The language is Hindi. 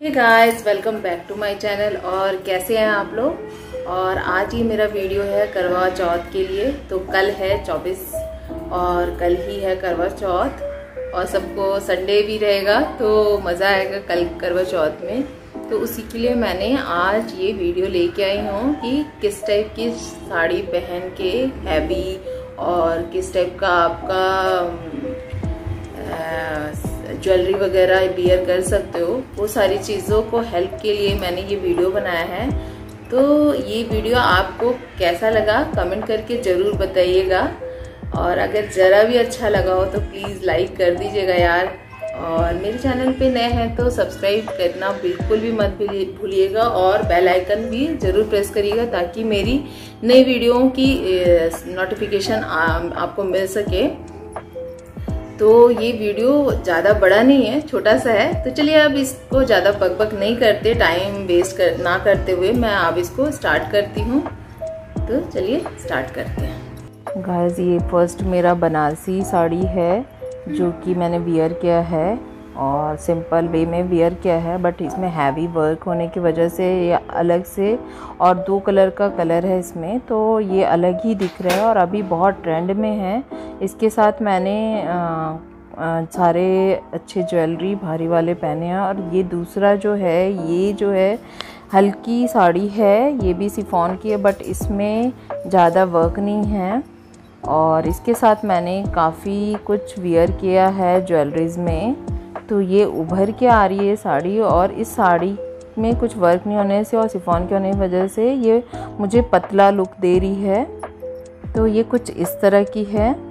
Guys welcome back to my channel और कैसे हैं आप लोग? और आज ही मेरा वीडियो है करवा चौथ के लिए। तो कल है 24 और कल ही है करवा चौथ और सबको संडे भी रहेगा तो मज़ा आएगा कल करवा चौथ में। तो उसी के लिए मैंने आज ये वीडियो लेके आई हूँ कि किस टाइप की साड़ी पहन के हैवी और किस टाइप का आपका ज्वेलरी वगैरह, बियर कर सकते हो। वो सारी चीज़ों को हेल्प के लिए मैंने ये वीडियो बनाया है। तो ये वीडियो आपको कैसा लगा कमेंट करके ज़रूर बताइएगा। और अगर ज़रा भी अच्छा लगा हो तो प्लीज़ लाइक कर दीजिएगा यार। और मेरे चैनल पे नए हैं तो सब्सक्राइब करना बिल्कुल भी मत भूलिएगा। और बेल आइकन भी ज़रूर प्रेस करिएगा, ताकि मेरी नई वीडियो की नोटिफिकेशन आपको मिल सके। तो ये वीडियो ज़्यादा बड़ा नहीं है, छोटा सा है। तो चलिए अब इसको ज़्यादा पक पक नहीं करते टाइम वेस्ट कर, ना करते हुए मैं अब इसको स्टार्ट करती हूँ। तो चलिए स्टार्ट करते हैं। गाइस ये फ़र्स्ट मेरा बनारसी साड़ी है, जो कि मैंने वियर किया है। और सिंपल वे में वियर किया है बट इसमें हैवी वर्क होने की वजह से ये अलग से और दो कलर का कलर है इसमें तो ये अलग ही दिख रहा है और अभी बहुत ट्रेंड में है। इसके साथ मैंने सारे अच्छे ज्वेलरी भारी वाले पहने हैं और ये दूसरा जो है, ये जो है हल्की साड़ी है, ये भी सिफोन की है बट इसमें ज़्यादा वर्क नहीं है। और इसके साथ मैंने काफ़ी कुछ वियर किया है ज्वेलरीज़ में। तो ये उभर के आ रही है साड़ी और इस साड़ी में कुछ वर्क नहीं होने से और सिफोन के होने की वजह से ये मुझे पतला लुक दे रही है। तो ये कुछ इस तरह की है।